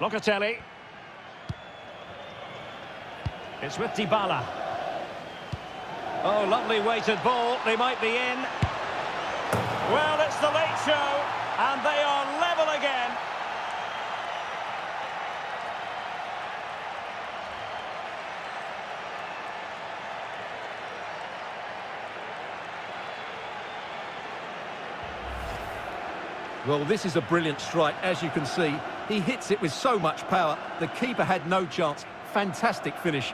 Locatelli. It's with Dybala. Oh, lovely weighted ball. They might be in. Well, it's the late show, and they are level again. Well, this is a brilliant strike, as you can see. He hits it with so much power. The keeper had no chance. Fantastic finish.